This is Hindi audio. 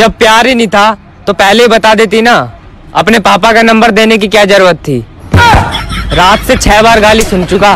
जब प्यार ही नहीं था तो पहले ही बता देती ना। अपने पापा का नंबर देने की क्या ज़रूरत थी? रात से छह बार गाली सुन चुका।